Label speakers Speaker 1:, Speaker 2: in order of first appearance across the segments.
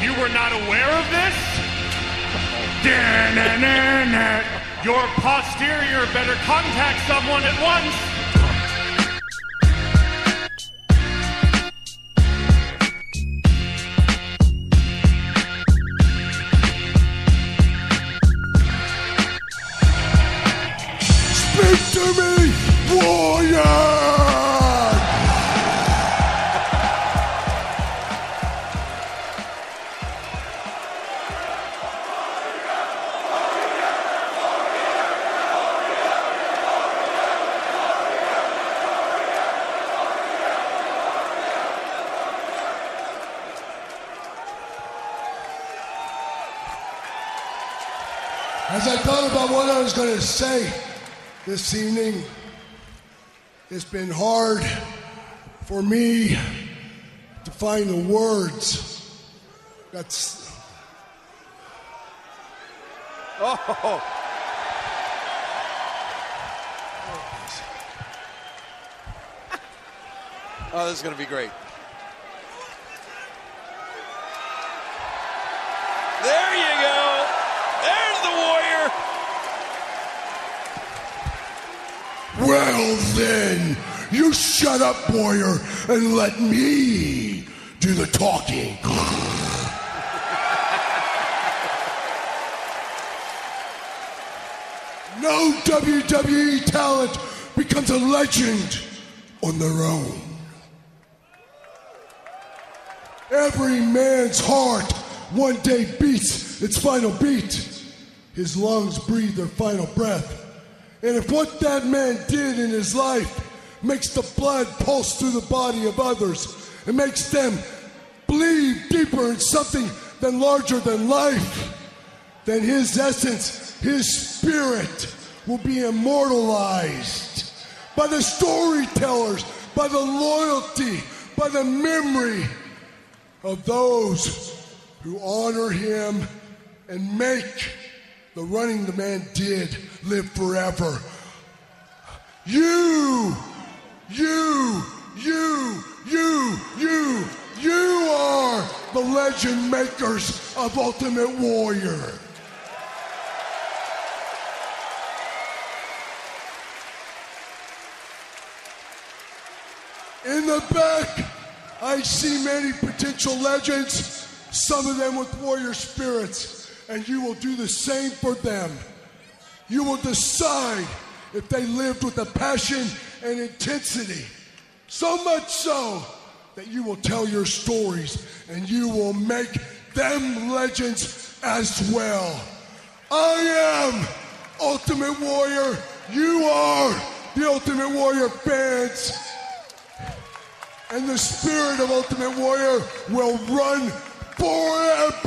Speaker 1: You were not aware of this? Your posterior better contact someone at once.
Speaker 2: Speak to me, this evening, it's been hard for me to find the words. That's
Speaker 3: Oh, oh, this is going to be great. There you go. There's the warrior.
Speaker 2: Well then. You shut up, Boyer, and let me do the talking. No WWE talent becomes a legend on their own. Every man's heart one day beats its final beat. His lungs breathe their final breath. And if what that man did in his life makes the blood pulse through the body of others and makes them bleed deeper in something than larger than life, then his essence, his spirit will be immortalized by the storytellers, by the loyalty, by the memory of those who honor him and make the running the man did live forever. You, you, you, you, you, you are the legend makers of Ultimate Warrior. In the back, I see many potential legends, some of them with warrior spirits, and you will do the same for them. You will decide if they lived with a passion and intensity, so much so that you will tell your stories and you will make them legends as well. I am Ultimate Warrior. You are the Ultimate Warrior fans. And the spirit of Ultimate Warrior will run forever.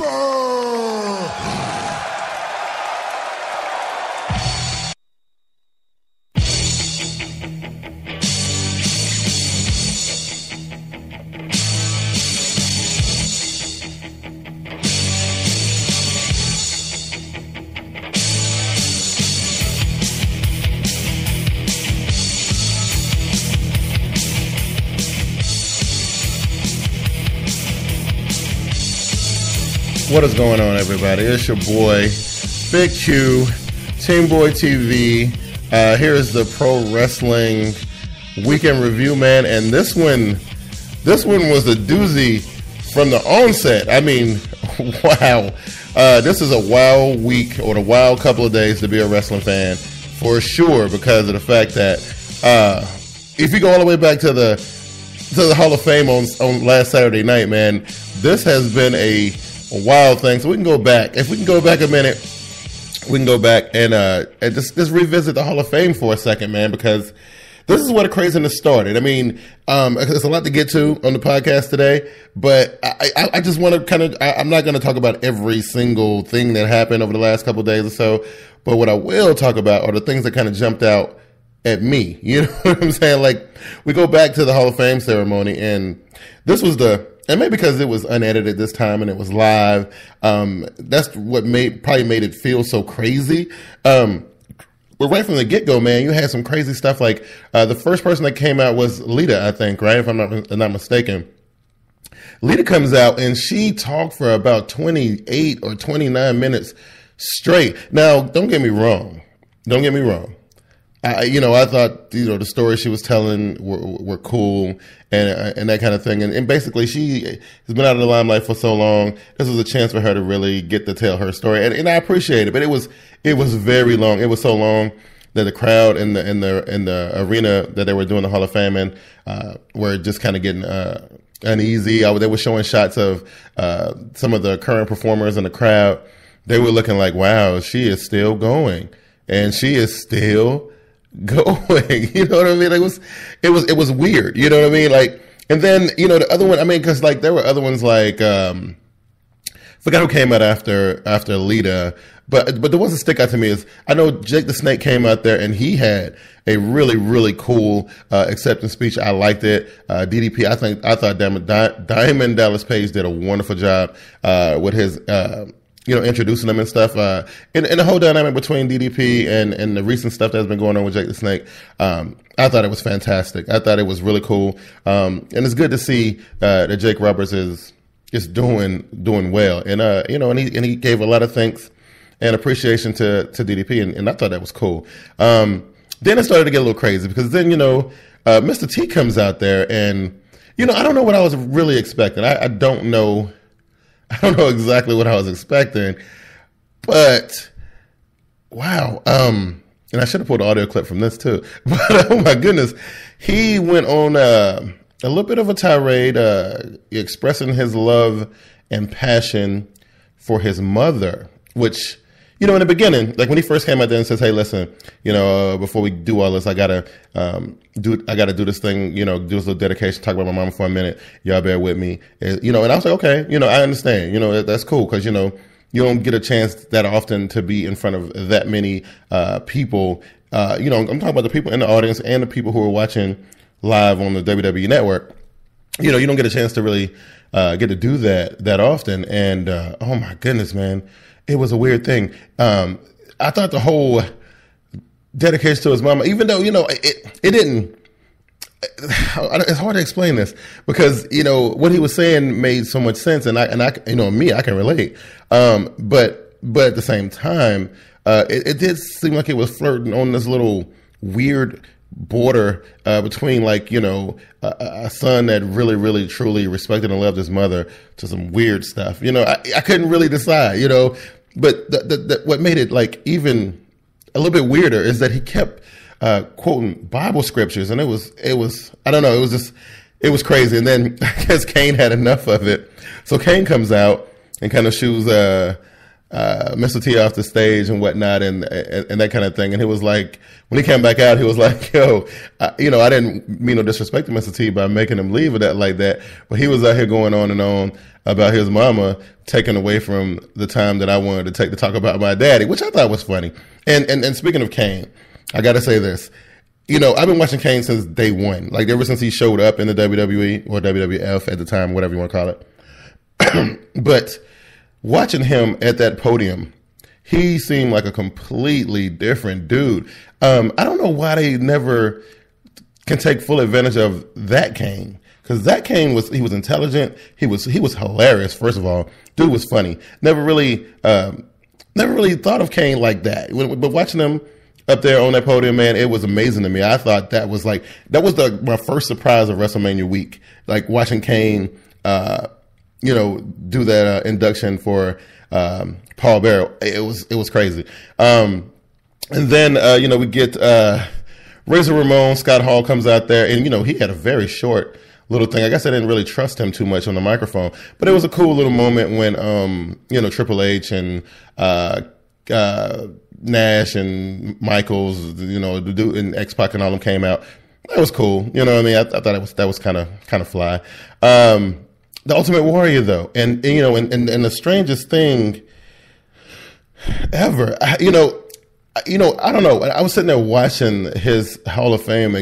Speaker 4: What is going on, everybody? It's your boy, Bigg Q, Team Boyd TV. Uh, here is the pro wrestling weekend review, man. And this one, this one was a doozy from the onset. I mean, wow. Uh, this is a wild week or a wild couple of days to be a wrestling fan for sure because of the fact that uh, if you go all the way back to the to the Hall of Fame on, on last Saturday night, man, this has been a, a wild thing. So we can go back. If we can go back a minute, we can go back and uh and just just revisit the Hall of Fame for a second, man, because this is where the craziness started. I mean, um, there's a lot to get to on the podcast today, but I, I, I just want to kind of, I'm not going to talk about every single thing that happened over the last couple days or so, but what I will talk about are the things that kind of jumped out at me. You know what I'm saying? Like, we go back to the Hall of Fame ceremony, and this was the, and maybe because it was unedited this time and it was live, um, that's what made, probably made it feel so crazy. Um, but right from the get go, man, you had some crazy stuff. Like uh, the first person that came out was Lita, I think, right? If I'm not not mistaken. Lita comes out and she talked for about 28 or 29 minutes straight. Now, don't get me wrong. Don't get me wrong. I, you know, I thought you know the stories she was telling were, were cool and and that kind of thing. And, and, basically, she has been out of the limelight for so long. This was a chance for her to really get to tell her story, and, and I appreciate it. But it was it was very long. It was so long that the crowd in the in the in the arena that they were doing the Hall of Fame in uh, were just kind of getting uh, uneasy. I, they were showing shots of uh, some of the current performers in the crowd. They were looking like, "Wow, she is still going, and she is still." Going. You know what I mean? Like it was, it was, it was weird. You know what I mean? Like, and then you know the other one. I mean, because like there were other ones like, um, forgot who came out after after Lita, but but the ones that stick out to me is I know Jake the Snake came out there and he had a really really cool uh, acceptance speech. I liked it. Uh, DDP, I think I thought Diamond, Diamond Dallas Page did a wonderful job uh, with his uh, you know, introducing them and stuff. Uh, and, and the whole dynamic between DDP and, and the recent stuff that's been going on with Jake the Snake, um, I thought it was fantastic. I thought it was really cool. Um, and it's good to see, uh, that Jake Roberts is, is doing, doing well. And, uh, you know, and he, and he gave a lot of thanks and appreciation to, to DDP. And, and I thought that was cool. Um, then it started to get a little crazy because then, you know, uh, Mr. T comes out there and, you know, I don't know what I was really expecting. I, I don't know I don't know exactly what I was expecting, but wow. Um, and I should have pulled an audio clip from this too. But oh my goodness, he went on uh, a little bit of a tirade, uh, expressing his love and passion for his mother, which you know, in the beginning, like when he first came out there and says, "Hey, listen, you know, uh, before we do all this, I gotta um, do, I gotta do this thing, you know, do this little dedication, talk about my mom for a minute. Y'all bear with me, and, you know." And I was like, "Okay, you know, I understand. You know, that, that's cool because you know." You don't get a chance that often to be in front of that many uh, people. Uh, you know, I'm talking about the people in the audience and the people who are watching live on the WWE network. You know, you don't get a chance to really uh, get to do that that often. And uh, oh my goodness, man, it was a weird thing. Um, I thought the whole dedication to his mama, even though you know it, it didn't. It's hard to explain this because you know what he was saying made so much sense, and I and I you know me I can relate. Um, but but at the same time, uh, it, it did seem like it was flirting on this little weird border uh, between like you know a, a, son that really really truly respected and loved his mother to some weird stuff. You know i, I couldn't really decide you know. But the, the, the, what made it like even a little bit weirder is that he kept uh, quoting bible scriptures and it was it was i don't know it was just it was crazy. And then i guess kane had enough of it. So kane comes out and kind of shoes uh uh, Mr. T off the stage and whatnot and, and, and that kind of thing. And he was like, when he came back out, he was like, "Yo, I, you know, I didn't mean no disrespect to Mr. T by making him leave or that like that, but he was out here going on and on about his mama taken away from the time that I wanted to take to talk about my daddy, which I thought was funny. And and and speaking of Kane, I got to say this." You know, I've been watching Kane since day one. Like ever since he showed up in the WWE or WWF at the time, whatever you want to call it. but watching him at that podium, he seemed like a completely different dude. Um, I don't know why they never can take full advantage of that Kane because that Kane was he was intelligent. He was he was hilarious. First of all, dude was funny. Never really um, never really thought of Kane like that. But watching him up there on that podium, man, it was amazing to me. I thought that was like that was the my first surprise of WrestleMania week. Like watching Kane. Uh, you know, do that uh, induction for um, Paul Bearer. It was it was crazy. Um, and then uh, you know we get uh, Razor Ramon. Scott Hall comes out there, and you know he had a very short little thing. I guess I didn't really trust him too much on the microphone, but it was a cool little moment when um, you know Triple H and uh, uh, Nash and Michaels, you know, the dude and X Pac and all them came out. That was cool. You know what I mean? I, I thought it was that was kind of kind of fly. Um, the Ultimate Warrior, though, and, and you know, and, and, and, the strangest thing ever, you know, you know, I don't know. I was sitting there watching his Hall of Fame,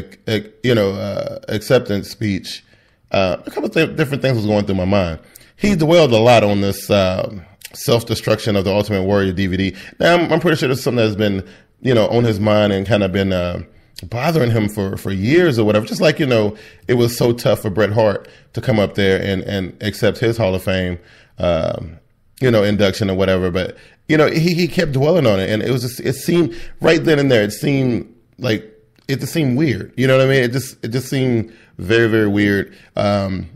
Speaker 4: you know, uh, acceptance speech. Uh, a couple of th- different things was going through my mind. He dwelled a lot on this uh, self destruction of the Ultimate Warrior DVD. Now, I'm, I'm, pretty sure there's something that's been, you know, on his mind and kind of been uh, bothering him for for years or whatever. Just like you know, it was so tough for Bret Hart to come up there and and accept his Hall of Fame, um, you know, induction or whatever. But you know, he he kept dwelling on it, and it was just, it seemed right then and there. It seemed like it just seemed weird. You know what I mean? It just it just seemed very very weird. Um,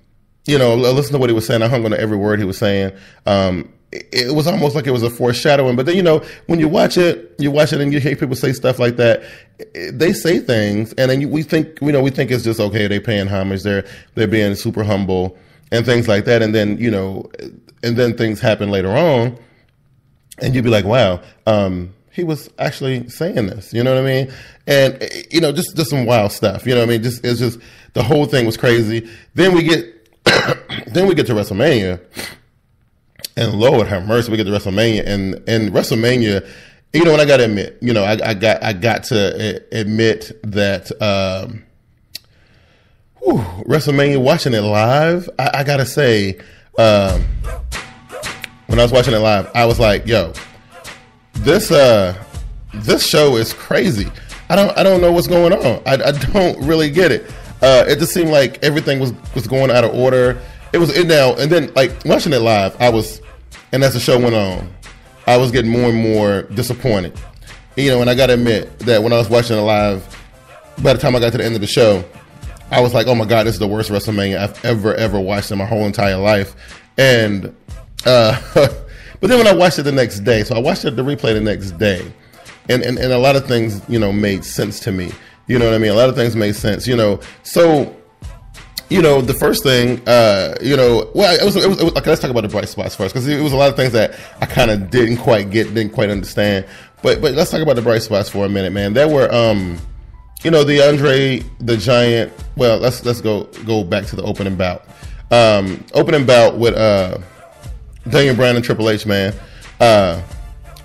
Speaker 4: you know, listen to what he was saying. I hung on to every word he was saying. Um, it was almost like it was a foreshadowing. But then, you know, when you watch it, you watch it and you hear people say stuff like that. They say things, and then we think, you know, we think it's just okay. They're paying homage. They're they're being super humble and things like that. And then, you know, and then things happen later on, and you'd be like, wow. Um, he was actually saying this, you know what I mean? And you know, just just some wild stuff, you know what I mean? Just it's just the whole thing was crazy. Then we get then we get to WrestleMania, and Lord have mercy, we get to WrestleMania, and and WrestleMania, you know, and I got to admit, you know, I, I, got I got to admit that um, whew, WrestleMania, watching it live, I, I gotta say, um, when I was watching it live, I was like, yo, this uh, this show is crazy. I don't I don't know what's going on. I, I don't really get it. Uh, it just seemed like everything was was going out of order. It was it now and then like watching it live, I was and as the show went on, I was getting more and more disappointed. You know, and I got to admit that when I was watching it live, by the time I got to the end of the show, I was like, "Oh my god, this is the worst WrestleMania I've ever ever watched in my whole entire life." And uh, but then when I watched it the next day, so I watched it the replay the next day, and, and and a lot of things you know made sense to me. You know what I mean? A lot of things made sense. You know, so you know, the first thing, uh, you know, well, it was, it was, it was okay, let's talk about the bright spots first because it was a lot of things that I kind of didn't quite get, didn't quite understand. But but let's talk about the bright spots for a minute, man. There were, um, you know, the Andre the Giant. Well, let's let's go go back to the opening bout. Um, opening bout with uh, Daniel Bryan and Triple H, man. Uh,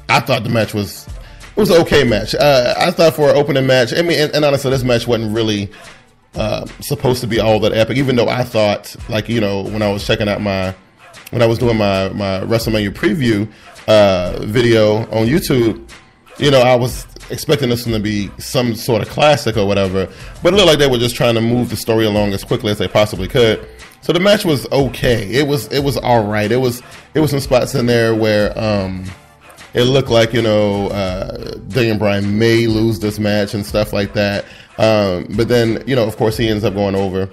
Speaker 4: I thought the match was it was an okay match. Uh, I thought for an opening match, I mean, and, and honestly, this match wasn't really uh, supposed to be all that epic. Even though I thought, like you know, when I was checking out my when I was doing my my WrestleMania preview uh, video on YouTube, you know, I was expecting this one to be some sort of classic or whatever. But it looked like they were just trying to move the story along as quickly as they possibly could. So the match was okay. It was it was all right. It was it was some spots in there where. Um, it looked like you know uh, Daniel Bryan may lose this match and stuff like that. Um, but then you know, of course, he ends up going over,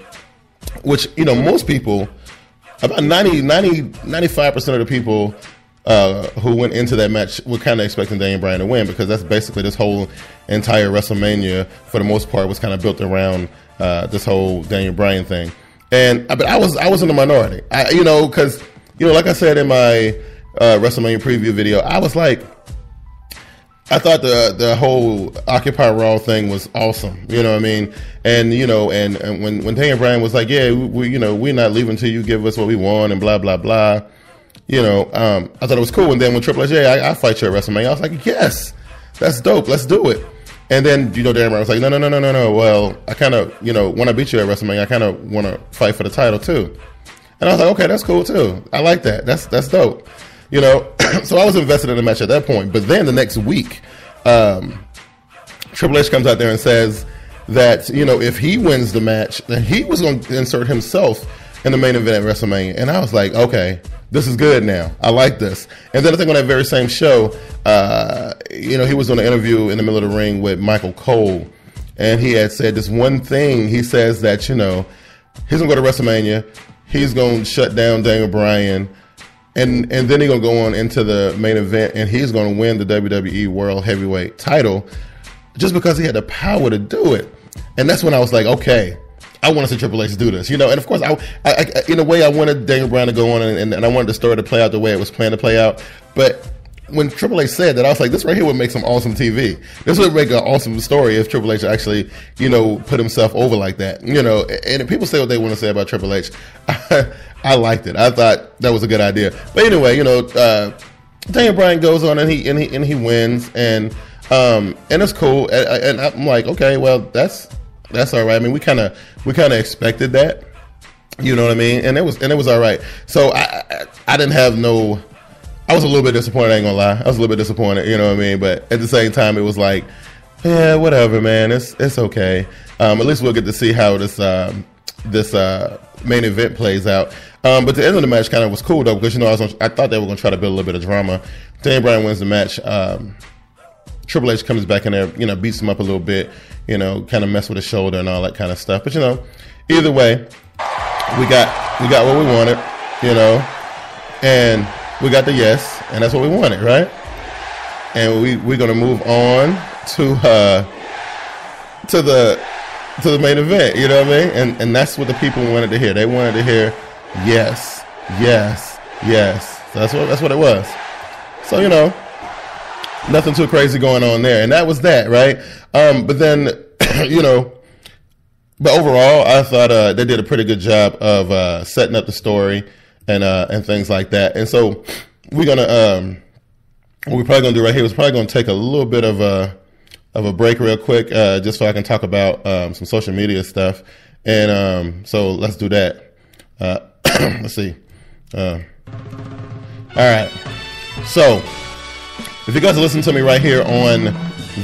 Speaker 4: which you know most people, about 90, 95 percent of the people uh, who went into that match were kind of expecting Daniel Bryan to win because that's basically this whole entire WrestleMania for the most part was kind of built around uh, this whole Daniel Bryan thing. And but I was I was in the minority, I, you know, because you know, like I said in my uh, WrestleMania preview video, I was like, I thought the the whole Occupy Raw thing was awesome. You know what I mean? And you know, and, and when when Daniel Bryan was like, "Yeah, we, we, you know we're not leaving until you give us what we want," and blah blah blah. You know, um, I thought it was cool. And then when Triple H, yeah, I, I fight you at WrestleMania, I was like, "Yes, that's dope. Let's do it." And then you know, Daniel Bryan was like, "No, no, no, no, no, no. Well, I kind of you know when I beat you at WrestleMania, I kind of want to fight for the title too." And I was like, "Okay, that's cool too. I like that. That's that's dope." You know, so I was invested in the match at that point. But then the next week, um, Triple H comes out there and says that you know if he wins the match, then he was going to insert himself in the main event at WrestleMania. And I was like, okay, this is good now. I like this. And then I think on that very same show, uh, you know, he was on an interview in the middle of the ring with Michael Cole, and he had said this one thing. He says that you know he's gonna go to WrestleMania. He's gonna shut down Daniel Bryan and and then he's gonna go on into the main event, and he's gonna win the WWE World Heavyweight Title just because he had the power to do it. And that's when I was like, okay, I want to see Triple H do this, you know. And of course, I, I, I in a way, I wanted Daniel Bryan to go on, and, and I wanted the story to play out the way it was planned to play out. But when Triple H said that, I was like, this right here would make some awesome TV. This would make an awesome story if Triple H actually, you know, put himself over like that. You know, and people say what they want to say about Triple H. I liked it. I thought that was a good idea. But anyway, you know, uh, Daniel Bryan goes on and he and he and he wins, and um, and it's cool. And, and I'm like, okay, well, that's that's all right. I mean, we kind of we kind of expected that. You know what I mean? And it was and it was all right. So I, I I didn't have no. I was a little bit disappointed. I ain't gonna lie. I was a little bit disappointed. You know what I mean? But at the same time, it was like yeah, whatever, man. It's it's okay. Um, at least we'll get to see how this um, this uh, main event plays out. Um, but the end of the match kind of was cool though because you know I was on, I thought they were to try to build a little bit of drama. Daniel Bryan wins the match. Um, Triple H comes back in there, you know, beats him up a little bit, you know, kind of mess with his shoulder and all that kind of stuff. But you know, either way, we got we got what we wanted, you know, and we got the yes, and that's what we wanted, right? And we we're gonna move on to uh to the to the main event, you know what I mean? And and that's what the people wanted to hear. They wanted to hear yes, yes, yes. So that's what that's what it was. So you know, nothing too crazy going on there, and that was that, right? Um, but then, you know, but overall, I thought uh, they did a pretty good job of uh, setting up the story and uh, and things like that. And so we're gonna um, what we're probably gonna do right here is probably gonna take a little bit of a of a break real quick, uh, just so I can talk about um, some social media stuff. And um, so let's do that. Uh, let's see. Uh, all right. So if you guys are listening to me right here on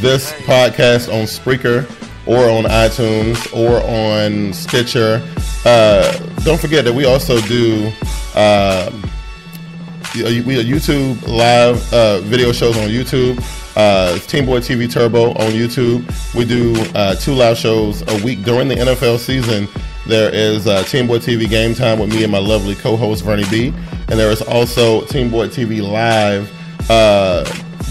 Speaker 4: this podcast on Spreaker or on iTunes or on Stitcher, uh, don't forget that we also do uh, we are YouTube live uh, video shows on YouTube. Uh, Team Boyd TV Turbo on YouTube. We do uh, two live shows a week during the NFL season. There is uh, Team Boyd TV Game Time with me and my lovely co-host Vernie B, and there is also Team Boyd TV Live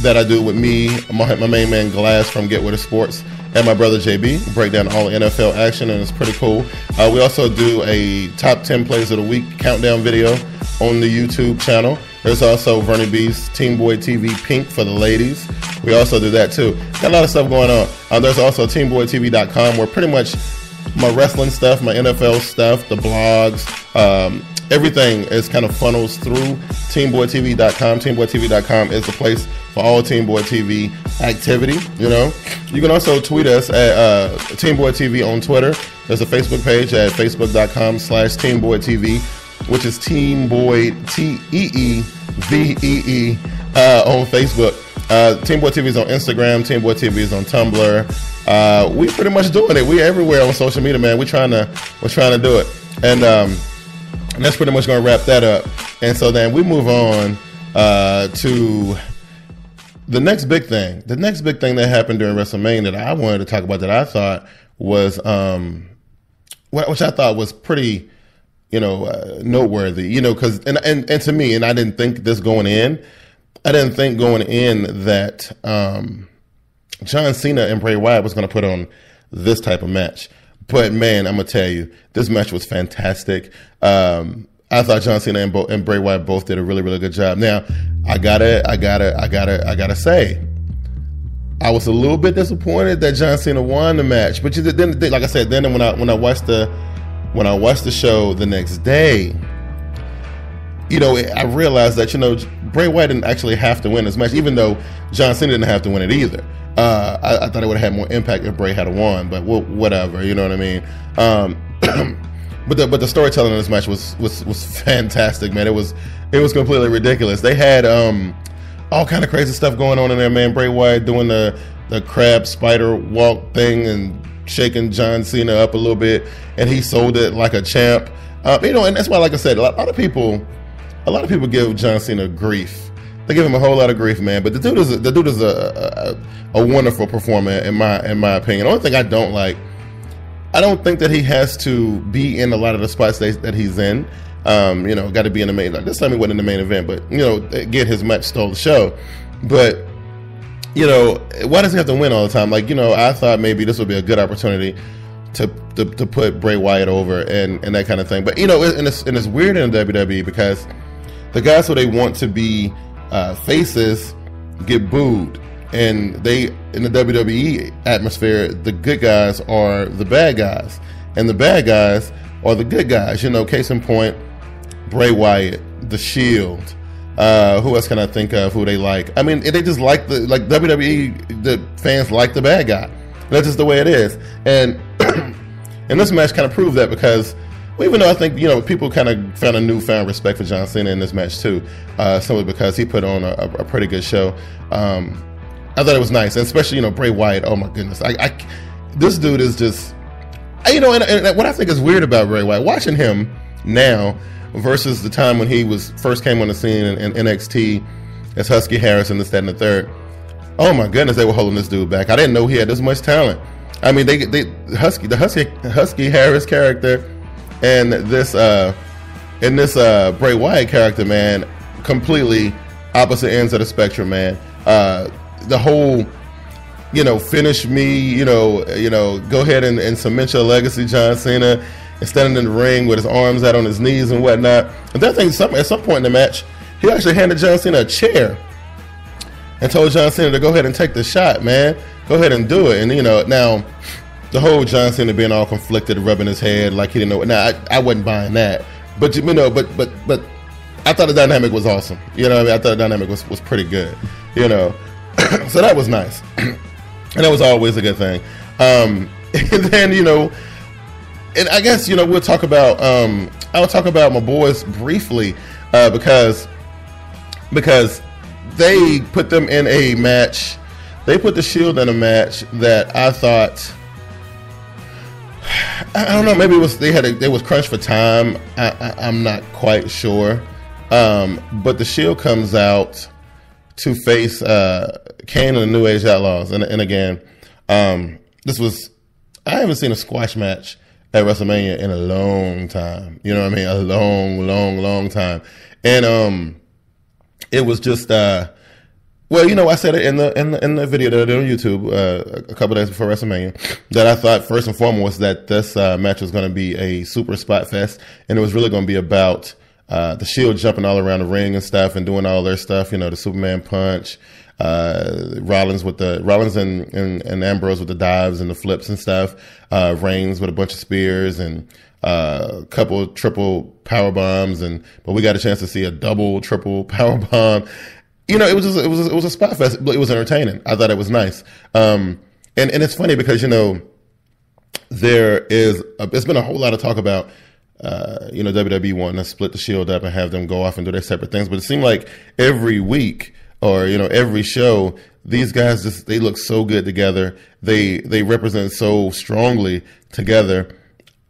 Speaker 4: that I do with me, my, my main man Glass from Get With It Sports, and my brother JB. Break down all the NFL action, and it's pretty cool. Uh, we also do a top 10 plays of the week countdown video on the YouTube channel. There's also Vernie B's Team Boyd TV Pink for the ladies. We also do that too. Got a lot of stuff going on. Uh, there's also TeamBoydTV.com where pretty much my wrestling stuff, my NFL stuff, the blogs, um, everything is kind of funnels through teamboydtv.com. Teamboydtv.com is the place for all Team Boyd TV activity. You know, you can also tweet us at uh, Team Boyd TV on Twitter. There's a Facebook page at facebook.com slash Team Boyd TV, which is Team Boy T E E V E E uh, on Facebook. Uh, Team Boyd TV is on Instagram. Team Boyd TV is on Tumblr. Uh, we pretty much doing it. We're everywhere on social media, man. We're trying to we're trying to do it, and um, and that's pretty much going to wrap that up. And so then we move on uh, to the next big thing. The next big thing that happened during WrestleMania that I wanted to talk about that I thought was, um, which I thought was pretty, you know, uh, noteworthy. You know, because and, and and to me, and I didn't think this going in. I didn't think going in that um, John Cena and Bray Wyatt was going to put on this type of match. But man, I'm gonna tell you, this match was fantastic. Um, I thought John Cena and, Bo- and Bray Wyatt both did a really, really good job. Now, I gotta, I gotta, I gotta, I gotta say, I was a little bit disappointed that John Cena won the match. But then, like I said, then when I when I watched the when I watched the show the next day, you know, I realized that you know Bray Wyatt didn't actually have to win this match, even though John Cena didn't have to win it either. Uh, I, I, thought it would have had more impact if Bray had won, but well, whatever, you know what I mean. Um, but the but the storytelling in this match was was was fantastic, man. It was it was completely ridiculous. They had um, all kind of crazy stuff going on in there, man. Bray Wyatt doing the the crab spider walk thing and shaking John Cena up a little bit, and he sold it like a champ. Uh, you know, and that's why, like I said, a lot, a lot of people, a lot of people give John Cena grief they give him a whole lot of grief, man. But the dude is a, the dude is a, a, a wonderful performer in my in my opinion. The only thing I don't like, I don't think that he has to be in a lot of the spots that, that he's in. Um, you know, got to be in the main. Like, this time he wasn't in the main event, but you know, get his match stole the show. But you know, why does he have to win all the time? Like, you know, I thought maybe this would be a good opportunity to to, to put Bray Wyatt over and, and that kind of thing. But you know, and it's and it's weird in WWE because the guys who they want to be uh, faces get booed. And they, in the WWE atmosphere, the good guys are the bad guys. And the bad guys are the good guys. You know, case in point, Bray Wyatt, The Shield. Uh, who else can I think of who they like? I mean, they just like the, like WWE, the fans like the bad guy. That's just the way it is. And, and this match kind of proved that because well, even though I think you know people kind of found a newfound respect for John Cena in this match too, uh, simply because he put on a, a pretty good show. Um, I thought it was nice, and especially you know Bray Wyatt. Oh my goodness, I, I this dude is just you know, and, and, what I think is weird about Bray Wyatt, watching him now versus the time when he was first came on the scene in, in NXT as Husky Harris and this, that, and the third. Oh my goodness, they were holding this dude back. I didn't know he had this much talent. I mean, they they Husky the Husky Husky Harris character and this uh and this uh Bray Wyatt character, man, completely opposite ends of the spectrum, man. Uh, the whole you know, finish me, you know, you know, go ahead and, and cement your legacy, John Cena, and standing in the ring with his arms out on his knees and whatnot. And that thing, some, at some point in the match, he actually handed John Cena a chair and told John Cena to go ahead and take the shot, man. Go ahead and do it. And you know, now the whole John Cena being all conflicted, rubbing his head like he didn't know. Now I, I wasn't buying that, but you know, but but but I thought the dynamic was awesome. You know, I, mean? I thought the dynamic was was pretty good. You know, so that was nice. and that was always a good thing. Um, and then you know, and I guess you know we'll talk about um, I'll talk about my boys briefly uh, because because they put them in a match. They put the Shield in a match that I thought. I don't know. Maybe it was they had a, they was crunched for time. I, am not quite sure. Um, but the Shield comes out to face uh, Kane and the New Age Outlaws. And, and again, um, this was, I haven't seen a squash match at WrestleMania in a long time. You know what I mean? A long, long, long time. And um, it was just, uh, well, you know, I said it in the in the, in the video that I did on YouTube uh, a couple days before WrestleMania that I thought first and foremost that this uh, match was going to be a super spot fest, and it was really going to be about uh, the Shield jumping all around the ring and stuff and doing all their stuff. You know, the Superman punch, uh, Rollins with the Rollins and, and, and Ambrose with the dives and the flips and stuff. Uh, Reigns with a bunch of spears and uh, a couple triple power bombs and but we got a chance to see a double triple power bomb. You know, it was just, it was it was a spot fest, but it was entertaining. I thought it was nice. Um, and and it's funny because you know there is a, there's been a whole lot of talk about uh, you know, WWE wanting to split the Shield up and have them go off and do their separate things. But it seemed like every week or you know every show, these guys just they look so good together. They they represent so strongly together.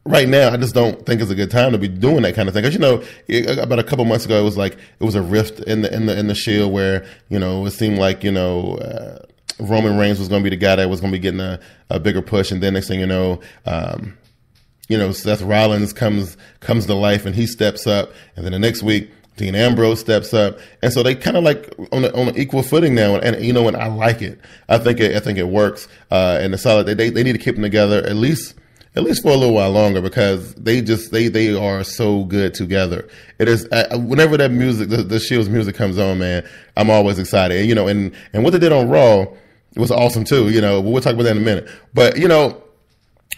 Speaker 4: Right now, I just don't think it's a good time to be doing that kind of thing. Because you know, about a couple months ago, it was like it was a rift in the in the in the Shield where you know it seemed like you know. Uh, Roman Reigns was going to be the guy that was going to be getting a, a bigger push, and then next thing you know, um, you know, Seth Rollins comes comes to life and he steps up, and then the next week Dean Ambrose steps up, and so they kind of like on, a, on an equal footing now. And, and, you know, and I like it. I think it. I think it works. Uh, and the solid. They, they need to keep them together at least at least for a little while longer because they just they they are so good together. It is whenever that music, the, the Shields music comes on, man, I'm always excited. And you know, and and what they did on Raw was awesome too. You know, we'll talk about that in a minute. But you know,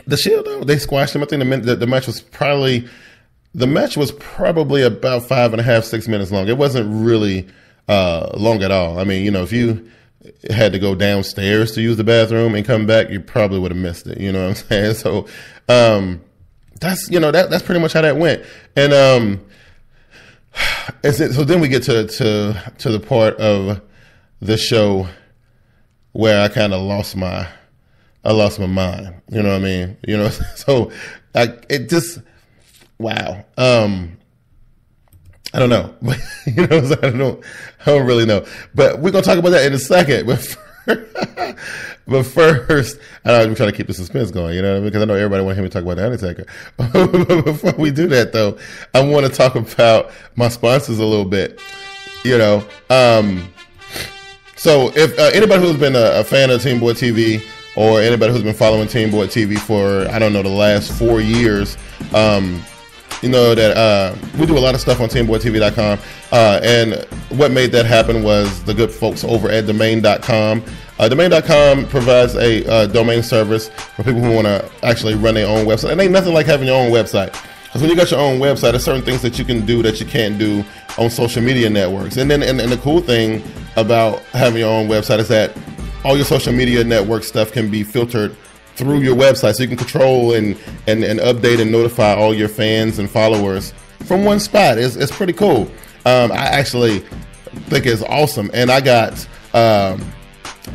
Speaker 4: the Shield, though, they squashed him. I think the, the, the match was probably the match was probably about five and a half, six minutes long. It wasn't really uh, long at all. I mean, you know, if you had to go downstairs to use the bathroom and come back, you probably would have missed it. You know what I'm saying? So um, that's you know that that's pretty much how that went. And um, so then we get to to to the part of the show where I kind of lost my I lost my mind. You know what I mean? You know, so I, it just wow. Um, I don't know, you know, I don't know, I don't really know. But we're gonna talk about that in a second. But but first, I am trying to keep the suspense going, you know, because I know everybody want to hear me talk about the Undertaker. but before we do that, though, I want to talk about my sponsors a little bit. You know, um, so if uh, anybody who's been a, a fan of Team Boyd TV or anybody who's been following Team Boyd TV for I don't know the last four years, um, you know that uh, we do a lot of stuff on TeamBoydTV.com, uh, and what made that happen was the good folks over at Domain.com. Uh, Domain.com provides a uh, domain service for people who want to actually run their own website. And ain't nothing like having your own website. Because when you got your own website, there's certain things that you can do that you can't do on social media networks. And then, and, and the cool thing about having your own website is that all your social media network stuff can be filtered through your website so you can control and, and, and update and notify all your fans and followers from one spot. It's, it's pretty cool. Um, I actually think it's awesome. And I got um,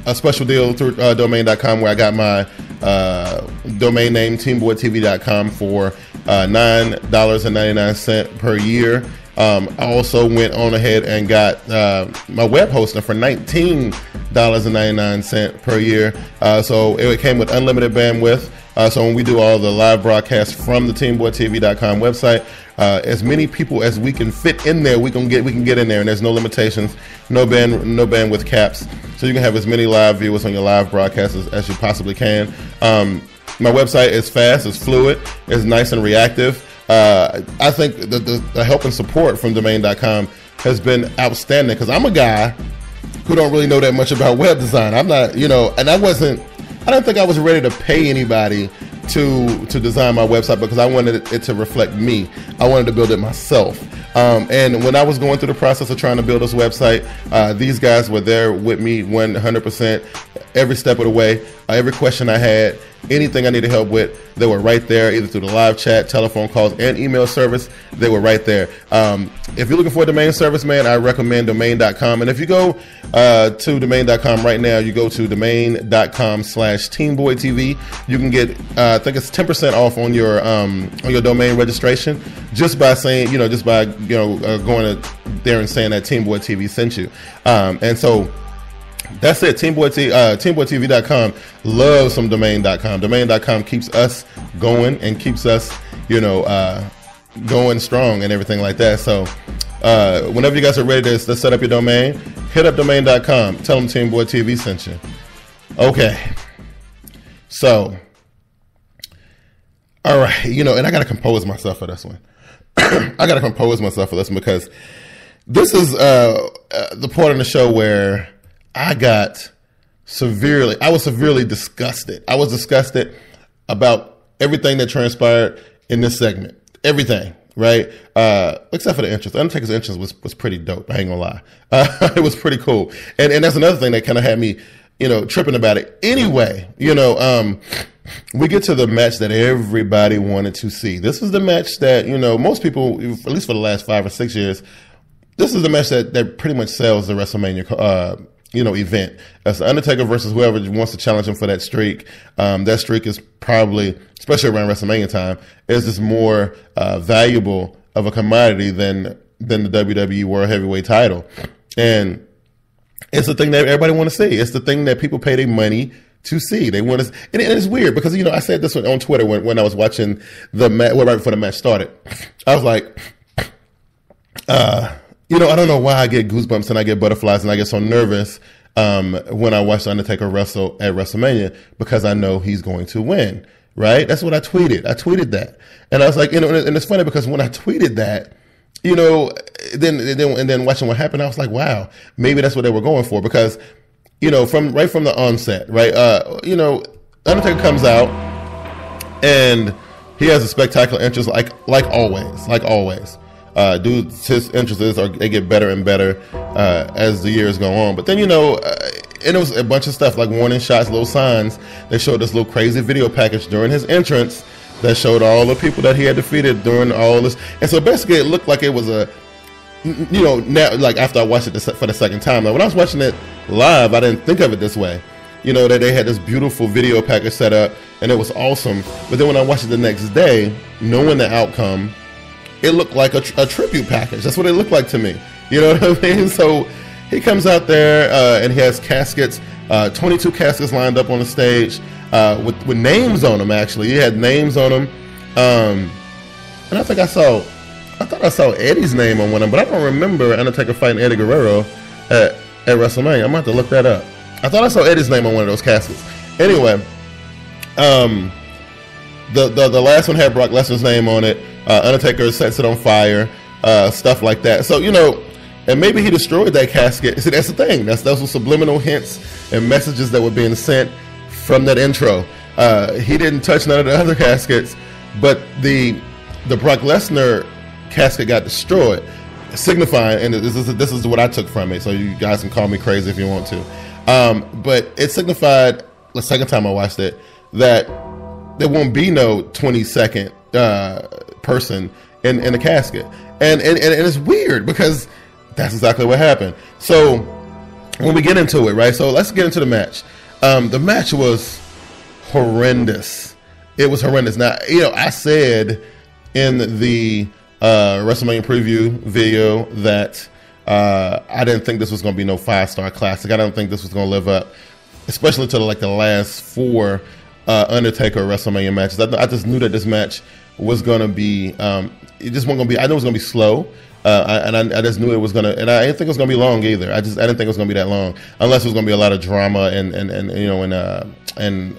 Speaker 4: a special deal through uh, domain.com where I got my uh, domain name teamboydtv.com for uh, $9.99 per year. Um, I also went on ahead and got uh, my web hosting for $19.99 per year. Uh, so it came with unlimited bandwidth. Uh, so when we do all the live broadcasts from the teamboydtv.com website, uh, as many people as we can fit in there, we can get we can get in there, and there's no limitations, no band no bandwidth caps. So you can have as many live viewers on your live broadcasts as, as you possibly can. Um, my website is fast, it's fluid, it's nice and reactive. Uh, I think the, the, the help and support from domain.com has been outstanding because I'm a guy who don't really know that much about web design. I'm not, you know, and I wasn't I don't think I was ready to pay anybody to to design my website because I wanted it to reflect me. I wanted to build it myself. Um, and when I was going through the process of trying to build this website, uh, these guys were there with me 100% every step of the way. Uh, every question I had, anything I needed help with, they were right there, either through the live chat, telephone calls, and email service. They were right there. Um, if you're looking for a domain service, man, I recommend domain.com. And if you go uh, to domain.com right now, you go to domain.com slash teamboydtv, you can get, uh, I think it's 10% off on your um, on your domain registration just by saying, you know, just by, you know, uh, going there and saying that Team Boyd TV sent you. Um, and so, that's it. Teamboy T, uh, TeamboydTV.com loves some domain.com. Domain.com keeps us going and keeps us, you know, uh, going strong and everything like that. So, uh, whenever you guys are ready to, to set up your domain, hit up domain.com. Tell them Team Boyd TV sent you. Okay. So, all right. You know, and I got to compose myself for this one. I got to compose myself for this one because this is uh, uh, the part in the show where I got severely, I was severely disgusted. I was disgusted about everything that transpired in this segment. Everything, right? Uh, except for the entrance. Undertaker's entrance was, was pretty dope. I ain't gonna lie. Uh, it was pretty cool. And, and that's another thing that kind of had me, you know, tripping about it. Anyway, you know, um, we get to the match that everybody wanted to see. This is the match that, you know, most people, at least for the last five or six years, this is the match that, that pretty much sells the WrestleMania, uh, you know, event. As the Undertaker versus whoever wants to challenge him for that streak. Um, that streak is probably, especially around WrestleMania time, is just more uh, valuable of a commodity than than the WWE World Heavyweight Title, and it's the thing that everybody want to see. It's the thing that people pay their money to see. They want to, and it's weird because you know I said this on Twitter when, when I was watching the match, well, right before the match started. I was like, uh you know, I don't know why I get goosebumps and I get butterflies and I get so nervous um, when I watch Undertaker wrestle at WrestleMania because I know he's going to win. Right? That's what I tweeted. I tweeted that, and I was like, you know, and it's funny because when I tweeted that, you know, then then and then watching what happened, I was like, wow, maybe that's what they were going for because, you know, from right from the onset, right? Uh, you know, Undertaker comes out and he has a spectacular entrance, like like always, like always uh, dudes, his entrances are they get better and better uh, as the years go on. But then you know, uh, and it was a bunch of stuff like warning shots, little signs. They showed this little crazy video package during his entrance that showed all the people that he had defeated during all this. And so basically, it looked like it was a you know now like after I watched it for the second time. Like when I was watching it live, I didn't think of it this way. You know that they had this beautiful video package set up and it was awesome. But then when I watched it the next day, knowing the outcome it looked like a, a, tribute package. That's what it looked like to me. You know what I mean? So he comes out there uh, and he has caskets, uh, 22 caskets lined up on the stage uh, with, with names on them, actually. He had names on them. Um, and I think I saw, thought I saw Eddie's name on one of them, but I don't remember Undertaker fighting Eddie Guerrero at, at WrestleMania. I'm going to have to look that up. I thought I saw Eddie's name on one of those caskets. Anyway, um, the, the, the last one had Brock Lesnar's name on it. Uh, Undertaker sets it on fire, uh, stuff like that. So you know, and maybe he destroyed that casket. See, that's the thing. That's those were subliminal hints and messages that were being sent from that intro. Uh, he didn't touch none of the other caskets, but the the Brock Lesnar casket got destroyed, signifying. And this is this is what I took from it. So you guys can call me crazy if you want to, um, but it signified the second time I watched it that there won't be no 20 second uh, person in, in the casket. And, and, and it's weird because that's exactly what happened. So when we get into it, right? So let's get into the match. Um, the match was horrendous. It was horrendous. Now, you know, I said in the uh, WrestleMania preview video that uh, I didn't think this was going to be no five star classic. I don't think this was going to live up, especially to like the last four uh, Undertaker WrestleMania matches. I, I, just knew that this match was going to be. Um, it just wasn't going to be. I knew it was going to be slow. Uh, and I, I, just knew it was gonna, and I didn't think it was gonna be long either. I just I didn't think it was gonna be that long, unless it was gonna be a lot of drama and and, and you know and uh, and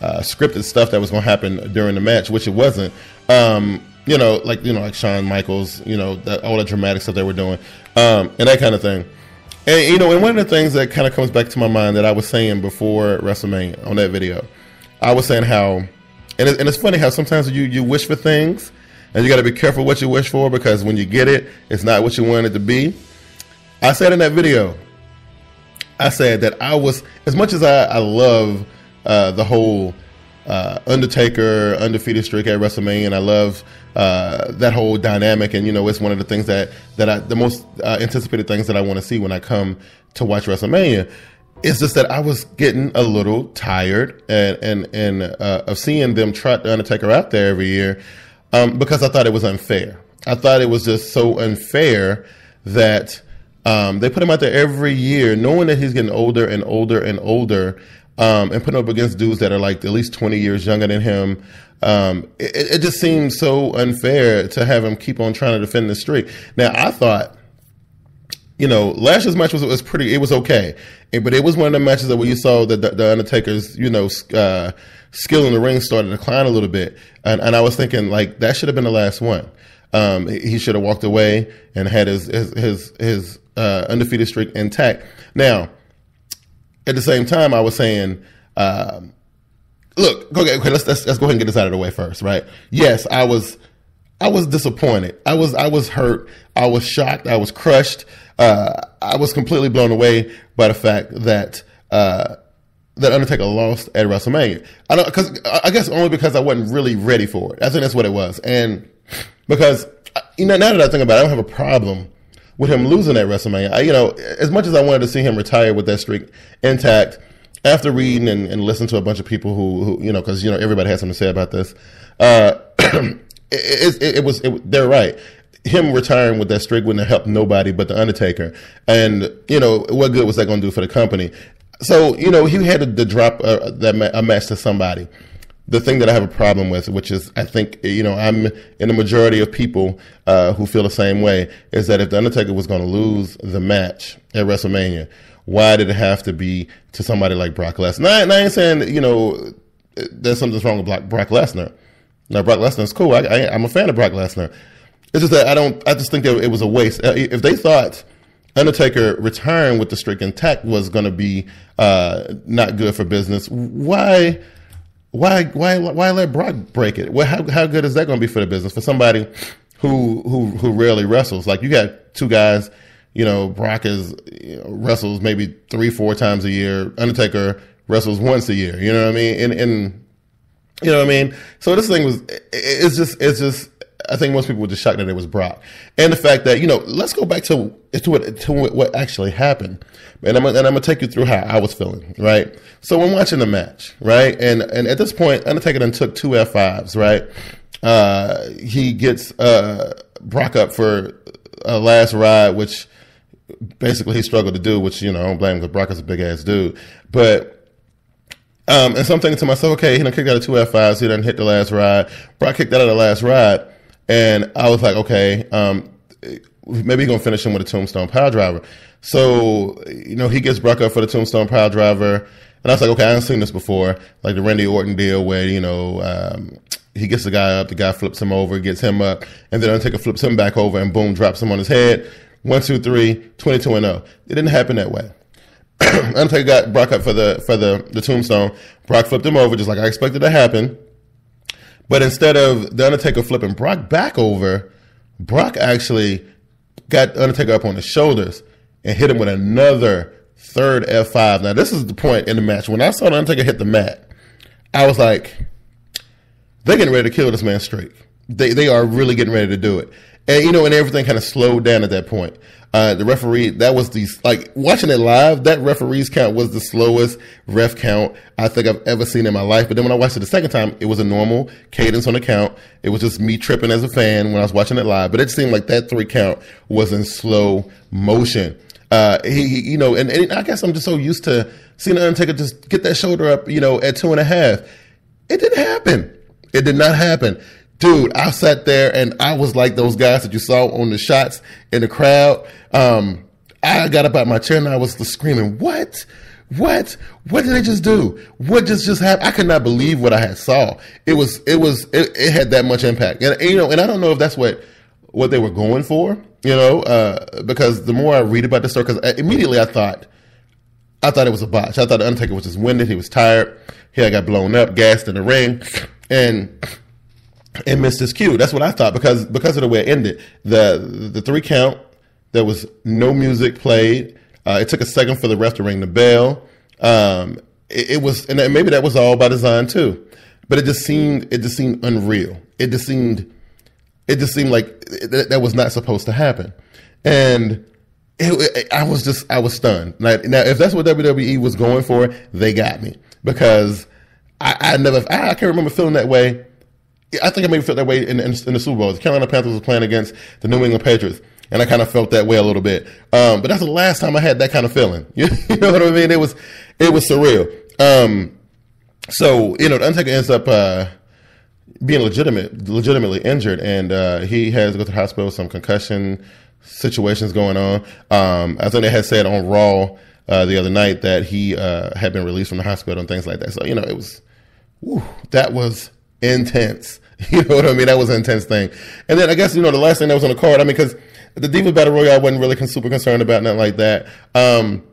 Speaker 4: uh, scripted stuff that was gonna happen during the match, which it wasn't. Um, you know, like you know, like Shawn Michaels, you know, that, all the dramatic stuff they were doing, um, and that kind of thing. And you know, and one of the things that kind of comes back to my mind that I was saying before WrestleMania on that video, I was saying how, and, it, and it's funny how sometimes you you wish for things, and you got to be careful what you wish for because when you get it, it's not what you want it to be. I said in that video, I said that I was as much as I, I love uh, the whole uh, Undertaker undefeated streak at WrestleMania, and I love uh, that whole dynamic. And you know, it's one of the things that that I the most uh, anticipated things that I want to see when I come to watch WrestleMania. It's just that I was getting a little tired and and and uh, of seeing them trot the Undertaker out there every year um, because I thought it was unfair. I thought it was just so unfair that um, they put him out there every year, knowing that he's getting older and older and older um, and putting up against dudes that are like at least 20 years younger than him. Um, it, it, just seems so unfair to have him keep on trying to defend the streak. Now, I thought, you know, last year's match was, was pretty, it was okay. It, but it was one of the matches that where you saw that the, the, Undertaker's, you know, uh, skill in the ring started to decline a little bit. And, and I was thinking, like, that should have been the last one. Um, he should have walked away and had his, his, his, his uh, undefeated streak intact. Now, at the same time, I was saying, um, look, okay, okay, let's, let's let's go ahead and get this out of the way first, right? Yes, I was I was disappointed. I was I was hurt. I was shocked. I was crushed. Uh, I was completely blown away by the fact that uh, that Undertaker lost at WrestleMania. I don't because I guess only because I wasn't really ready for it. I think that's what it was, and because you know now that I think about it, I don't have a problem with him losing at WrestleMania. I, you know, as much as I wanted to see him retire with that streak intact, after reading and, and listening to a bunch of people who, who you know, because you know everybody has something to say about this, uh, it, it, it, was it, they're right. Him retiring with that streak wouldn't have helped nobody but the Undertaker, and you know what good was that going to do for the company? So you know he had to, to drop a, that a match to somebody the thing that I have a problem with, which is I think you know I'm in the majority of people uh, who feel the same way, is that if the Undertaker was going to lose the match at WrestleMania, why did it have to be to somebody like Brock Lesnar? I ain't saying you know there's something wrong with Brock Lesnar. Now Brock Lesnar is cool. I, I, I'm a fan of Brock Lesnar. It's just that I don't. I just think that it was a waste. Uh, if they thought Undertaker retiring with the streak intact was going to be uh, not good for business, why? Why why why let Brock break it? Well, how how good is that going to be for the business for somebody who who who rarely wrestles? Like you got two guys, you know, Brock is you know, wrestles maybe three four times a year. Undertaker wrestles once a year. You know what I mean? And and you know what I mean. So this thing was it's just it's just I think most people were just shocked that it was Brock, and the fact that you know, let's go back to to what to what actually happened, and I'm and I'm gonna take you through how I was feeling, right? So I'm watching the match, right, and and at this point, Undertaker then took two F5s, right? Uh, he gets uh, Brock up for a last ride, which basically he struggled to do, which you know I don't blame him because Brock is a big ass dude, but. Um, and so I'm thinking to myself, okay, he done kicked out of two F5s. He done hit the last ride. Brock kicked out of the last ride. And I was like, okay, um, maybe he's gonna finish him with a tombstone piledriver. So, you know, he gets Brock up for the tombstone piledriver. And I was like, okay, I haven't seen this before. Like the Randy Orton deal where, you know, um, he gets the guy up, the guy flips him over, gets him up, and then Undertaker flips him back over and boom, drops him on his head. One, two, three, 22 and 0. It didn't happen that way. Undertaker got Brock up for the for the, the tombstone. Brock flipped him over just like I expected to happen. But instead of the Undertaker flipping Brock back over, Brock actually got the Undertaker up on his shoulders and hit him with another third F5. Now, this is the point in the match. When I saw the Undertaker hit the mat, I was like, they're getting ready to kill this man straight. They, they are really getting ready to do it. And you know, and everything kind of slowed down at that point. Uh, the referee, that was the, like, watching it live, that referee's count was the slowest ref count I think I've ever seen in my life. But then when I watched it the second time, it was a normal cadence on the count. It was just me tripping as a fan when I was watching it live. But it seemed like that three count was in slow motion. Uh, he, he, you know, and, and I guess I'm just so used to seeing Undertaker just get that shoulder up, you know, at two and a half. It didn't happen. It did not happen. Dude, I sat there and I was like those guys that you saw on the shots in the crowd. Um, I got up out my chair and I was screaming, what? What? What did they just do? What just just happened? I could not believe what I had saw. It was, it was, it, it had that much impact. And, you know, and I don't know if that's what, what they were going for, you know, uh, because the more I read about the story, because immediately I thought, I thought it was a botch. I thought the Undertaker was just winded. He was tired. He had got blown up, gassed in the ring, and and missed his cue. That's what I thought because because of the way it ended. The the three count, there was no music played. Uh, it took a second for the ref to ring the bell. Um, it, it, was, and maybe that was all by design too. But it just seemed it just seemed unreal. It just seemed it just seemed like that was not supposed to happen. And it, I was just I was stunned. Now, now, if that's what WWE was going for, they got me because I, I never I, I can't remember feeling that way I think I maybe felt that way in, in, in, the Super Bowl. The Carolina Panthers was playing against the New England Patriots, and I kind of felt that way a little bit. Um, but that's the last time I had that kind of feeling. You, know what I mean? It was it was surreal. Um, so you know, the Undertaker ends up uh, being legitimate, legitimately injured, and uh, he has to go to the hospital with some concussion situations going on. Um, I think they had said on Raw uh, the other night that he uh, had been released from the hospital and things like that. So you know, it was whew, that was intense. You know what I mean? That was an intense thing. And then I guess, you know, the last thing that was on the card, I mean, because the Diva Battle Royale wasn't really super concerned about nothing like that. Um,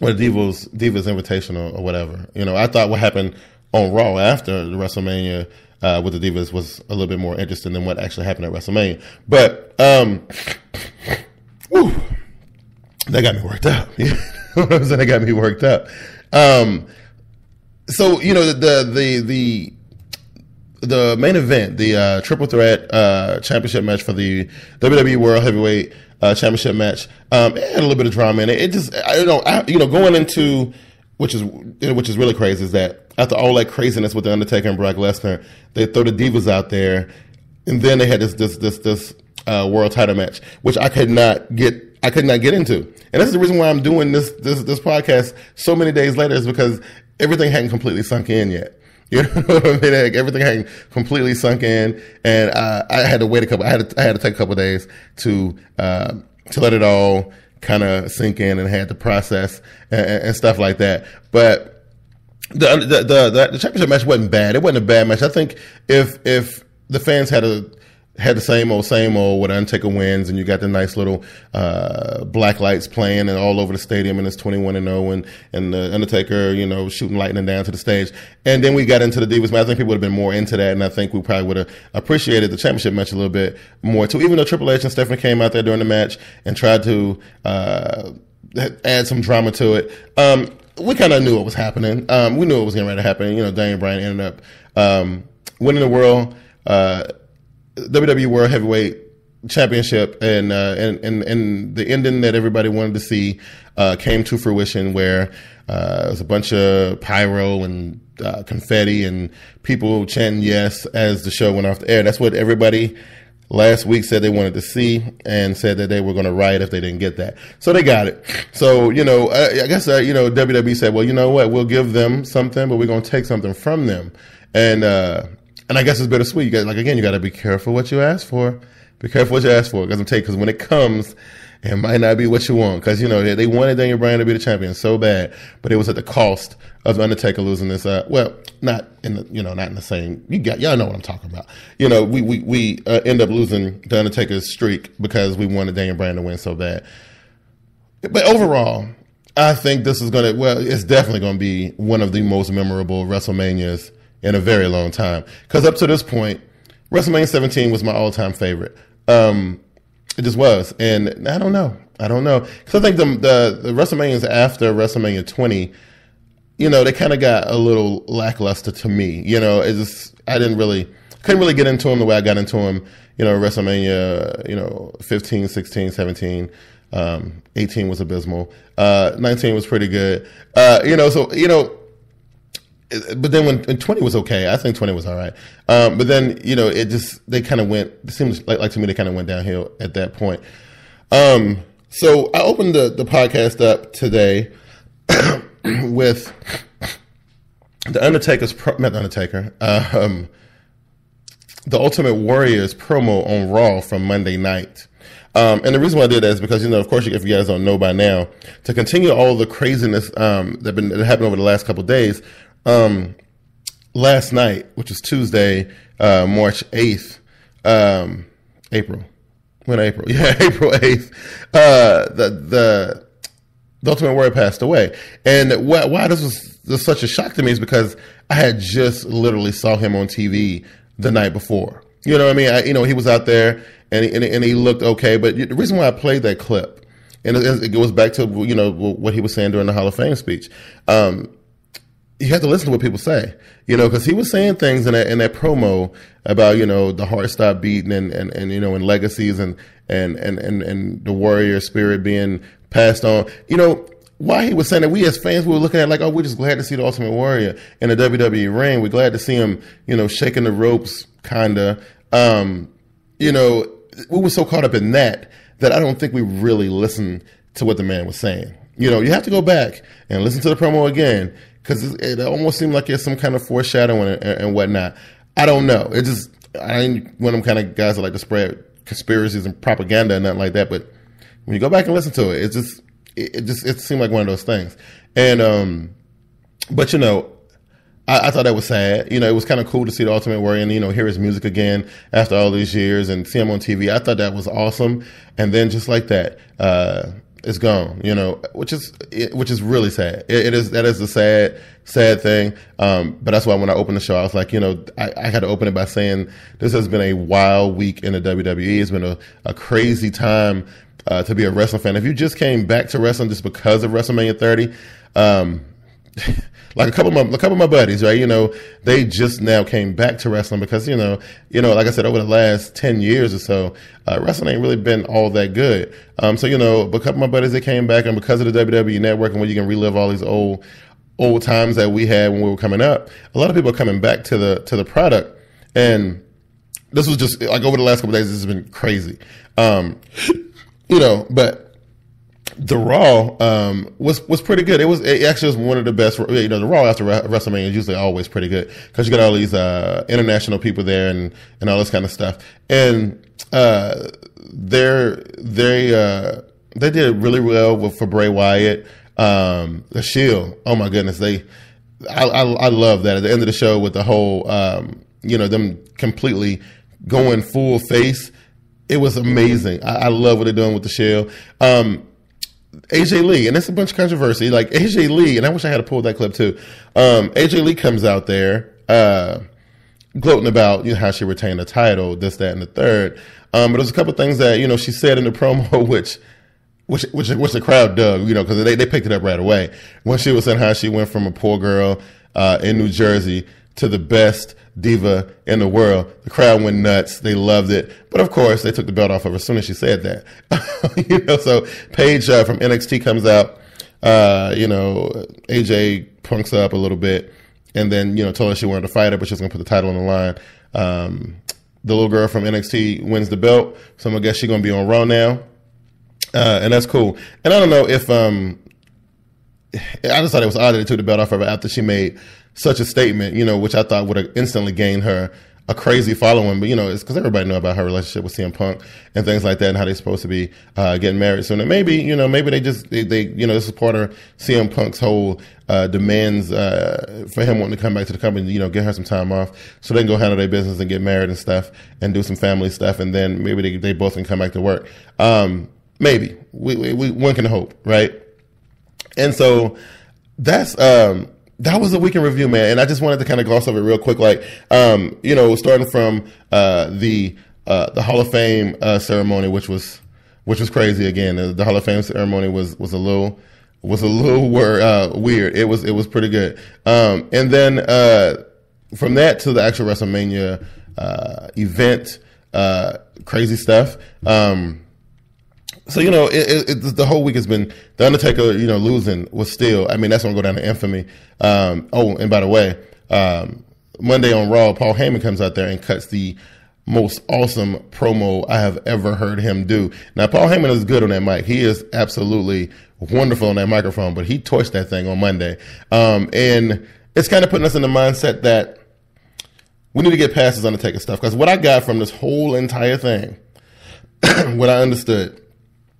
Speaker 4: or the Divas, Divas Invitational or whatever. You know, I thought what happened on Raw after the WrestleMania uh, with the Divas was a little bit more interesting than what actually happened at WrestleMania. But, um, whew, that got me worked up. You know what I'm saying? That got me worked up. Um, so, you know, the, the, the the main event, the uh, triple threat uh, championship match for the WWE World Heavyweight uh, Championship match, um, it had a little bit of drama in it. It just, I don't know, I, you know, going into which is which is really crazy is that after all that craziness with the Undertaker and Brock Lesnar, they throw the divas out there, and then they had this this this this uh, world title match, which I could not get. I could not get into, and that's the reason why I'm doing this this this podcast so many days later is because everything hadn't completely sunk in yet. You know what I mean? Like everything had completely sunk in, and uh, I had to wait a couple. I had to, I had to take a couple days to uh, to let it all kind of sink in, and had to process and, and stuff like that. But the, the the the championship match wasn't bad. It wasn't a bad match. I think if if the fans had a had the same old, same old with Undertaker wins, and you got the nice little uh, black lights playing and all over the stadium, and it's twenty one and zero, oh, and and the Undertaker, you know, shooting lightning down to the stage, and then we got into the Divas match. I think people would have been more into that, and I think we probably would have appreciated the championship match a little bit more too. Even though Triple H and Stephanie came out there during the match and tried to uh, add some drama to it, um, we kind of knew what was happening. Um, we knew it was ready to happen. You know, Daniel Bryan ended up um, winning the world. Uh, WWE World Heavyweight Championship and, uh, and and and the ending that everybody wanted to see uh, came to fruition, where uh, it was a bunch of pyro and uh, confetti and people chanting yes as the show went off the air. That's what everybody last week said they wanted to see and said that they were going to riot if they didn't get that. So they got it. So, you know, I, I guess, uh, you know, WWE said, well, you know what? We'll give them something, but we're going to take something from them. And, uh, and I guess it's bittersweet. You got like again, you got to be careful what you ask for. Be careful what you ask for, because I'm telling because when it comes, it might not be what you want. Because you know they, they wanted Daniel Bryan to be the champion so bad, but it was at the cost of Undertaker losing this. Uh, well, not in the you know not in the same. You got y'all know what I'm talking about. You know we we we uh, end up losing the Undertaker's streak because we wanted Daniel Bryan to win so bad. But overall, I think this is gonna well, it's definitely gonna be one of the most memorable WrestleManias in a very long time. Because up to this point, WrestleMania 17 was my all time favorite. Um, it just was, and I don't know. I don't know because I think the, the the WrestleManias after WrestleMania 20, you know, they kind of got a little lackluster to me. You know, it just I didn't really couldn't really get into them the way I got into them You know, WrestleMania, you know, 15, 16, 17. Um, 18 was abysmal. Uh, 19 was pretty good. Uh, you know, so, you know, but then when, when 20 was okay, I think 20 was all right. Um, but then, you know, it just, they kind of went, it seems like, like to me, they kind of went downhill at that point. Um, so I opened the, the podcast up today with the Undertaker's, pro, not the Undertaker, um, the Ultimate Warrior's promo on Raw from Monday night. Um, and the reason why I did that is because, you know, of course, if you guys don't know by now, to continue all the craziness um, that, been, that happened over the last couple days, um, last night, which was Tuesday, uh, March 8th, um, April. When April? Yeah, April 8th. Uh, the, the, the Ultimate Warrior passed away. And why, why this was, was such a shock to me is because I had just literally saw him on TV the night before. You know what I mean? I, you know, he was out there and he, and, and he looked okay. But the reason why I played that clip, and it, it goes back to, you know, what he was saying during the Hall of Fame speech. Um, you have to listen to what people say, you know, because he was saying things in that in that promo about you know the heart stop beating and, and, and you know and legacies and and and and and the warrior spirit being passed on. You know why he was saying that we as fans we were looking at like oh we're just glad to see the Ultimate Warrior in the WWE ring. We're glad to see him you know shaking the ropes kinda. Um, you know we were so caught up in that that I don't think we really listened to what the man was saying. You know you have to go back and listen to the promo again because it, almost seemed like it's some kind of foreshadowing and, and, whatnot. I don't know. It just I ain't one of them kind of guys that like to spread conspiracies and propaganda and nothing like that. But when you go back and listen to it, it just it, it just it seemed like one of those things. And um, but you know, I, I, thought that was sad. You know, it was kind of cool to see the Ultimate Warrior and you know hear his music again after all these years and see him on TV. I thought that was awesome. And then just like that, uh, it's gone. You know, which is which is really sad. it, it is that is a sad sad thing. Um, but that's why when I opened the show, I was like, you know, I, I, had to open it by saying this has been a wild week in the WWE. It's been a, a crazy time uh, to be a wrestling fan. If you just came back to wrestling just because of WrestleMania 30, um, like a couple of my, a couple of my buddies, right? You know, they just now came back to wrestling because, you know, you know, like I said, over the last 10 years or so, uh, wrestling ain't really been all that good. Um, so, you know, but a couple of my buddies, they came back and because of the WWE network and where you can relive all these old, old times that we had when we were coming up, a lot of people are coming back to the, to the product. And this was just like over the last couple days, this has been crazy. Um, you know, but the Raw um, was was pretty good. It was it actually was one of the best. You know, the Raw after WrestleMania is usually always pretty good because you got all these uh, international people there and and all this kind of stuff. And uh, they're they uh, they did really well with, for Bray Wyatt. Um, the Shield. Oh my goodness, they. I, I, I love that at the end of the show with the whole um, you know them completely going full face. It was amazing. I, I love what they're doing with the Shield. Um, AJ Lee, and it's a bunch of controversy. Like AJ Lee, and I wish I had pulled that clip too. Um, AJ Lee comes out there, uh, gloating about you know how she retained the title, this, that, and the third. Um, but there's a couple things that you know she said in the promo, which which which which the crowd dug, you know, because they they picked it up right away when she was saying how she went from a poor girl uh, in New Jersey to the best diva in the world. The crowd went nuts. They loved it. But of course, they took the belt off of her as soon as she said that. you know, so Paige uh, from NXT comes out. Uh, you know, AJ punks up a little bit and then, you know, told her she wanted to fight her, but she's going to put the title on the line. Um, the little girl from NXT wins the belt. So to guess she's going to be on Raw now. Uh, and that's cool. And I don't know if, um, I just thought it was odd that they took the belt off of her after she made such a statement, you know, which I thought would have instantly gained her a crazy following, but you know, it's because everybody know about her relationship with CM Punk and things like that, and how they're supposed to be uh, getting married soon. And maybe, you know, maybe they just they, they you know, this is part of CM Punk's whole uh, demands uh, for him wanting to come back to the company, you know, get her some time off so they can go handle their business and get married and stuff and do some family stuff, and then maybe they they both can come back to work. Um, maybe we, we, we one can hope, right? And so that's um that was a weekend review, man. And I just wanted to kind of gloss over it real quick. Like, um, you know, starting from uh, the uh, the Hall of Fame uh, ceremony, which was which was crazy. Again, the, the, Hall of Fame ceremony was was a little was a little wor- uh, weird. It was it was pretty good. Um, and then uh, from that to the actual WrestleMania uh, event. crazy stuff. Um, so you know, it, it, the whole week has been the Undertaker. You know, losing was still. I mean, that's gonna go down to infamy. Um, oh, and by the way, um, Monday on Raw, Paul Heyman comes out there and cuts the most awesome promo I have ever heard him do. Now, Paul Heyman is good on that mic. He is absolutely wonderful on that microphone, but he torched that thing on Monday. Um, and it's kind of putting us in the mindset that we need to get past this Undertaker stuff. Because what I got from this whole entire thing, what I understood,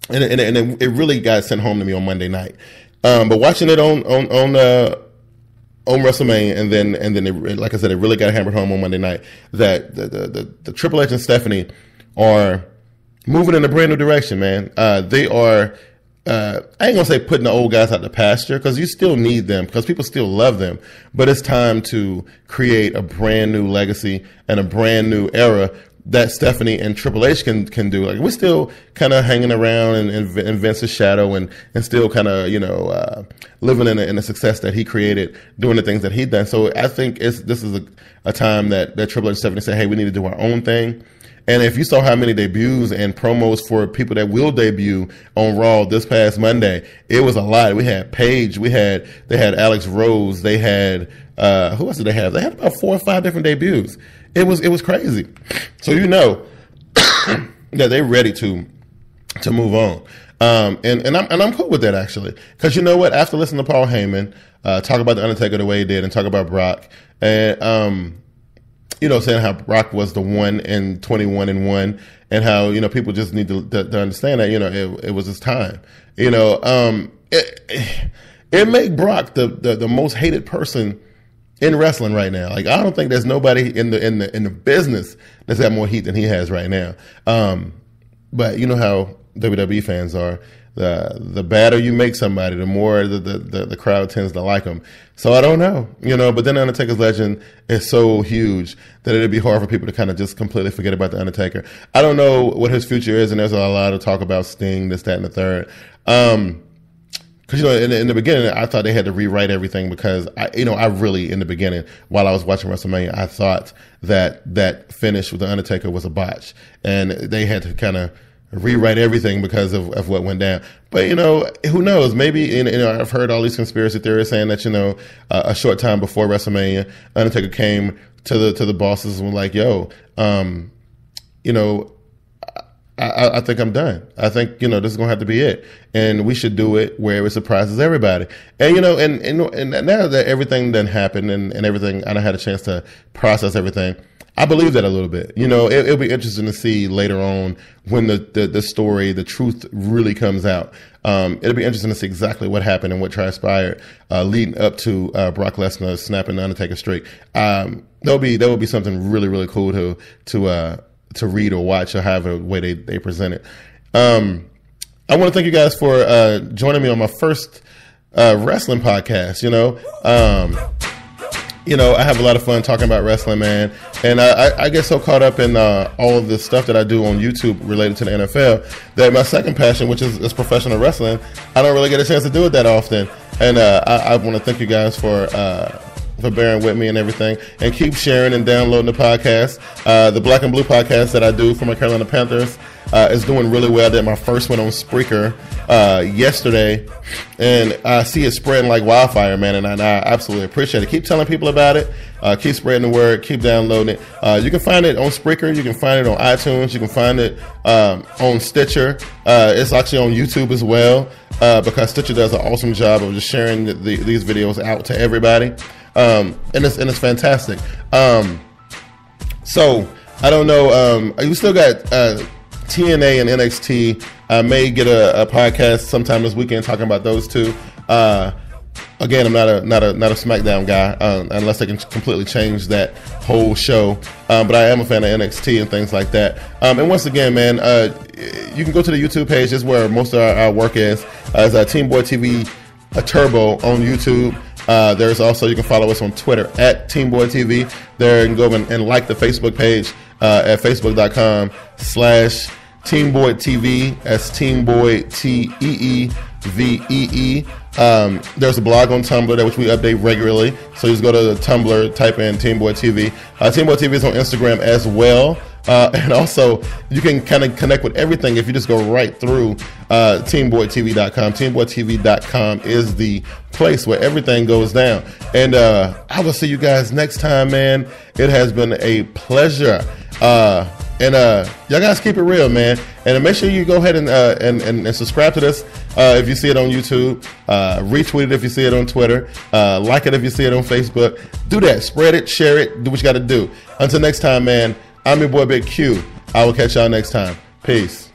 Speaker 4: and, and, and it, really got sent home to me on Monday night. Um, but watching it on on on uh, on WrestleMania, and then and then it, like I said, it really got hammered home on Monday night that the the, the, the Triple H and Stephanie are moving in a brand new direction, man. Uh, they are. Uh, I ain't gonna say putting the old guys out the pasture because you still need them because people still love them. But it's time to create a brand new legacy and a brand new era that Stephanie and Triple H can can do. Like we're still kind of hanging around in, in, in, Vince's shadow and and still kind of you know uh, living in, a, in the success that he created, doing the things that he done. So I think it's this is a, a time that that Triple H and Stephanie said, hey, we need to do our own thing. And if you saw how many debuts and promos for people that will debut on Raw this past Monday, it was a lot. We had Paige, we had they had Alex Rose, they had uh, who else did they have? They had about four or five different debuts. It was it was crazy. So you know that they're ready to to move on. Um, and and I'm and I'm cool with that actually, because you know what? After listening to Paul Heyman uh, talk about the Undertaker the way he did, and talk about Brock, and um, you know, saying how Brock was the one and 21 and one, and how you know people just need to, to, to understand that you know it, it, was his time. You know, um, it, it made Brock the, the the most hated person in wrestling right now. Like I don't think there's nobody in the in the in the business that's got more heat than he has right now. Um, but you know how WWE fans are. The the badder you make somebody, the more the, the, the, the crowd tends to like them. So I don't know, you know. But then Undertaker's legend is so huge that it'd be hard for people to kind of just completely forget about the Undertaker. I don't know what his future is, and there's a lot of talk about Sting, this, that, and the third. Um, because you know, in, in, the beginning, I thought they had to rewrite everything because I, you know, I really in the beginning, while I was watching WrestleMania, I thought that that finish with the Undertaker was a botch, and they had to kind of rewrite everything because of, of what went down. But you know, who knows? Maybe you know, I've heard all these conspiracy theories saying that you know, uh, a short time before WrestleMania, Undertaker came to the to the bosses and was like, "Yo, um, you know, I, I, think I'm done. I think you know this is gonna have to be it, and we should do it where it surprises everybody. And you know, and and, and now that everything done happened and, and everything, I had a chance to process everything. I believe that a little bit. You know, it, will be interesting to see later on when the, the, the story, the truth really comes out. Um, it'll be interesting to see exactly what happened and what transpired uh, leading up to uh, Brock Lesnar snapping the Undertaker streak. Um, there'll be that will be something really really cool to to uh, to read or watch or however way they, they present it. Um, I want to thank you guys for uh, joining me on my first uh, wrestling podcast. You know, um, you know, I have a lot of fun talking about wrestling, man, and I, I get so caught up in uh, all of the stuff that I do on YouTube related to the NFL that my second passion, which is, is professional wrestling, I don't really get a chance to do it that often. And uh, I, I want to thank you guys for uh, for bearing with me and everything. And keep sharing and downloading the podcast. Uh, the Black and Blue podcast that I do for my Carolina Panthers uh, is doing really well. I did my first one on Spreaker uh, yesterday, and I see it spreading like wildfire, man. And I, I absolutely appreciate it. Keep telling people about it. Uh, keep spreading the word. Keep downloading it. Uh, you can find it on Spreaker. You can find it on iTunes. You can find it um, on Stitcher. Uh, it's actually on YouTube as well because Stitcher does an awesome job of just sharing the, the, these videos out to everybody um, and it's and it's fantastic. Um, so I don't know. Um, you still got uh, TNA and NXT. I may get a, a, podcast sometime this weekend talking about those two. Uh, again, I'm not a not a not a SmackDown guy uh, unless they can completely change that whole show. Um, but I am a fan of NXT and things like that. Um, and once again, man, uh, you can go to the YouTube page. Is where most of our, our work is. Uh, it's uh, Team Boyd TV, a Turbo on YouTube. Uh, there's also you can follow us on Twitter at TeamBoydTV. There can go and, and like the Facebook page uh, at facebook.com slash TeamBoydTV. That's TeamBoyd T E E V E E. Um, there's a blog on Tumblr that which we update regularly. So you just go to Tumblr, type in Team Boyd TV. Uh, Team Boyd TV is on Instagram as well. Uh, and also, you can kind of connect with everything if you just go right through uh, TeamBoydTV.com. TeamBoydTV.com is the place where everything goes down. And uh, I will see you guys next time, man. It has been a pleasure. Uh, and uh, y'all guys keep it real, man. And make sure you go ahead and uh, and, and, and, subscribe to this uh, if you see it on YouTube. Uh, retweet it if you see it on Twitter. Uh, like it if you see it on Facebook. Do that. Spread it, share it, do what you got to do. Until next time, man, I'm your boy Bigg Q. I will catch y'all next time. Peace.